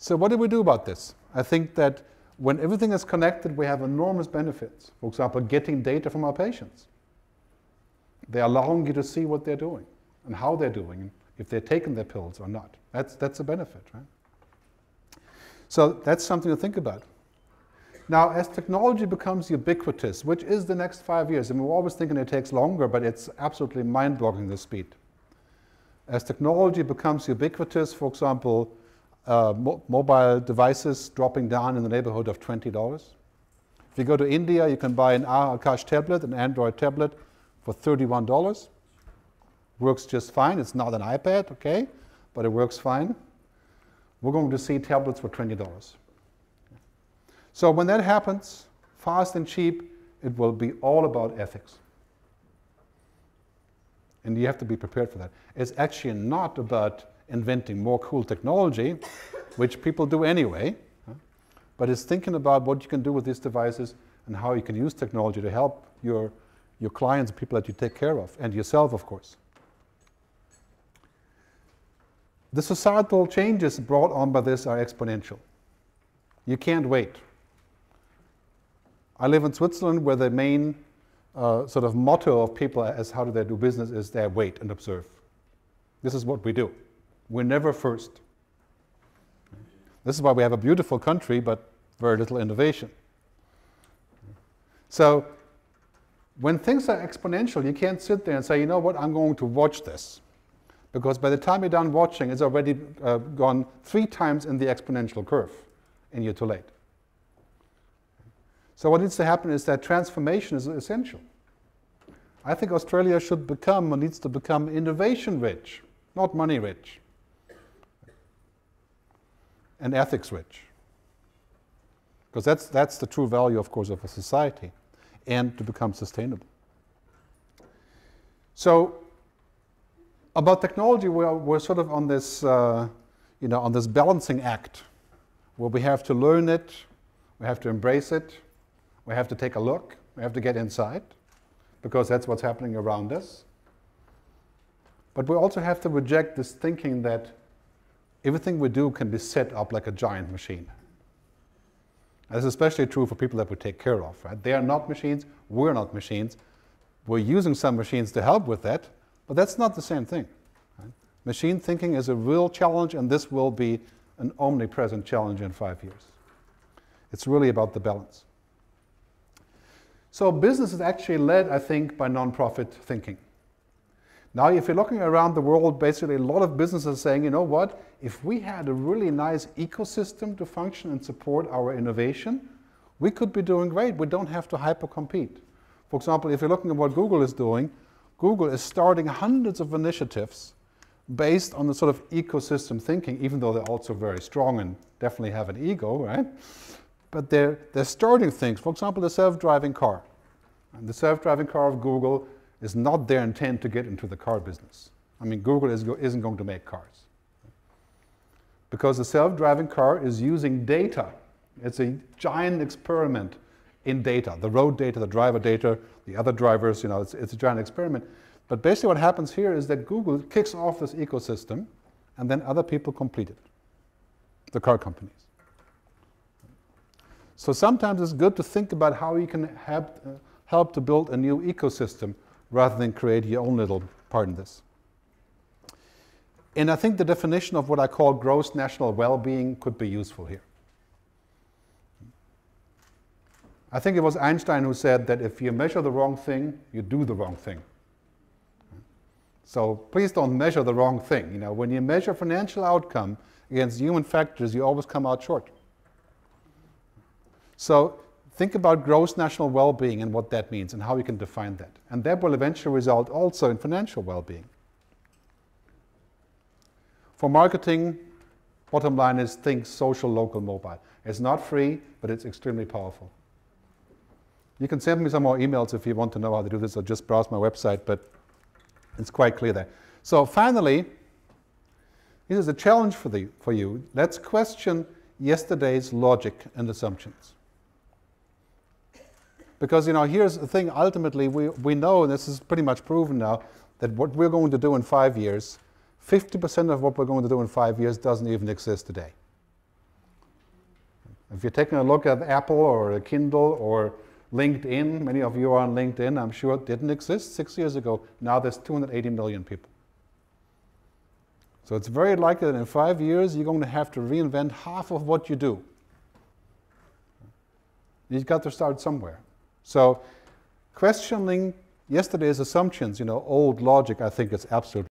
A: So what do we do about this? I think that when everything is connected, we have enormous benefits. For example, getting data from our patients. They're allowing you to see what they're doing and how they're doing if they're taking their pills or not. That's, that's a benefit, right? So that's something to think about. Now, as technology becomes ubiquitous, which is the next five years, and we're always thinking it takes longer, but it's absolutely mind-boggling the speed. As technology becomes ubiquitous, for example, uh, mo mobile devices dropping down in the neighborhood of $20. If you go to India, you can buy an Akash tablet, an Android tablet, for $31 works just fine. It's not an iPad, okay, but it works fine. We're going to see tablets for $20. So when that happens, fast and cheap, it will be all about ethics. And you have to be prepared for that. It's actually not about inventing more cool technology, which people do anyway, but it's thinking about what you can do with these devices and how you can use technology to help your, your clients, people that you take care of, and yourself, of course. The societal changes brought on by this are exponential. You can't wait. I live in Switzerland where the main uh, sort of motto of people as how do they do business is they wait and observe. This is what we do. We're never first. This is why we have a beautiful country but very little innovation. So when things are exponential, you can't sit there and say, you know what, I'm going to watch this because by the time you're done watching, it's already uh, gone three times in the exponential curve, and you're too late. So what needs to happen is that transformation is essential. I think Australia should become, or needs to become, innovation rich, not money rich, and ethics rich. Because that's, that's the true value, of course, of a society, and to become sustainable. So about technology, we're, we're sort of on this, uh, you know, on this balancing act where we have to learn it, we have to embrace it, we have to take a look, we have to get inside because that's what's happening around us. But we also have to reject this thinking that everything we do can be set up like a giant machine. That's especially true for people that we take care of. Right? They are not machines, we're not machines. We're using some machines to help with that, But that's not the same thing. Right? Machine thinking is a real challenge, and this will be an omnipresent challenge in five years. It's really about the balance. So business is actually led, I think, by nonprofit thinking. Now, if you're looking around the world, basically a lot of businesses are saying, you know what, if we had a really nice ecosystem to function and support our innovation, we could be doing great. We don't have to hyper-compete. For example, if you're looking at what Google is doing, Google is starting hundreds of initiatives based on the sort of ecosystem thinking, even though they're also very strong and definitely have an ego, right? But they're, they're starting things. For example, the self-driving car. And the self-driving car of Google is not their intent to get into the car business. I mean, Google is isn't going to make cars. Because the self-driving car is using data. It's a giant experiment in data, the road data, the driver data, the other drivers, you know, it's, it's a giant experiment. But basically what happens here is that Google kicks off this ecosystem and then other people complete it, the car companies. So sometimes it's good to think about how you can help, uh, help to build a new ecosystem rather than create your own little part in this. And I think the definition of what I call gross national well-being could be useful here. I think it was Einstein who said that if you measure the wrong thing, you do the wrong thing. So please don't measure the wrong thing. You know, when you measure financial outcome against human factors, you always come out short. So think about gross national well-being and what that means and how you can define that. And that will eventually result also in financial well-being. For marketing, bottom line is think social, local, mobile. It's not free, but it's extremely powerful. You can send me some more emails if you want to know how to do this or just browse my website, but it's quite clear there. So finally, this is a challenge for, the, for you. Let's question yesterday's logic and assumptions. Because, you know, here's the thing, ultimately, we, we know, and this is pretty much proven now, that what we're going to do in five years, 50% of what we're going to do in five years doesn't even exist today. If you're taking a look at Apple or a Kindle or LinkedIn, many of you are on LinkedIn, I'm sure it didn't exist six years ago. Now there's 280 million people. So it's very likely that in five years you're going to have to reinvent half of what you do. You've got to start somewhere. So questioning yesterday's assumptions, you know, old logic, I think is absolutely